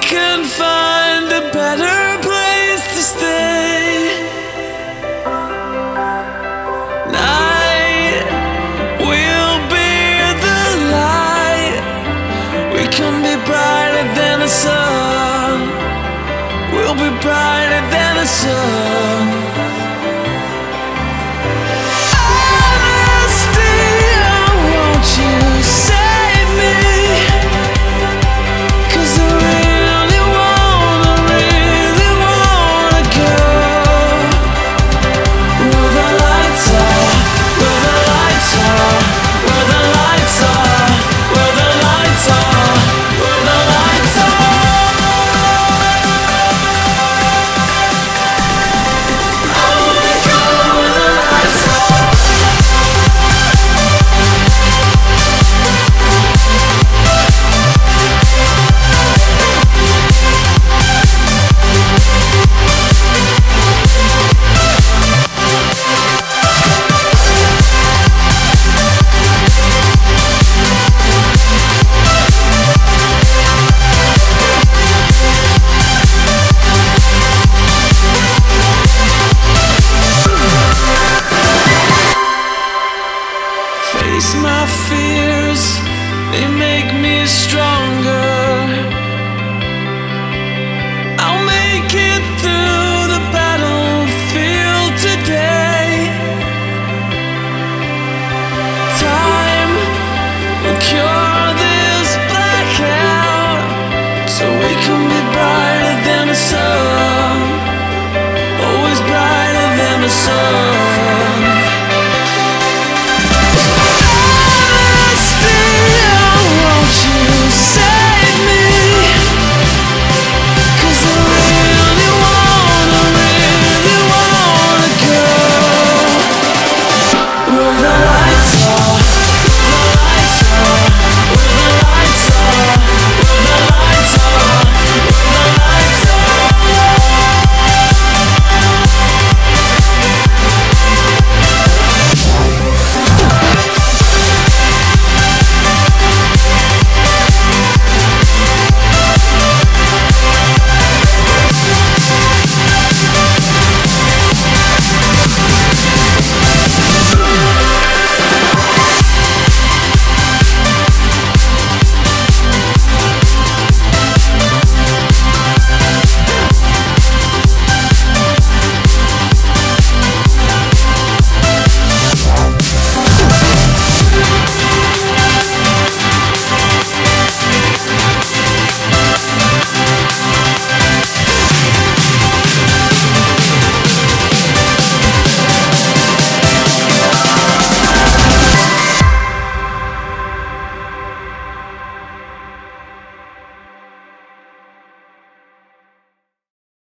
can find a better place to stay. Night will be the light. We can be brighter than the sun. We'll be brighter than the sun. You make me stronger.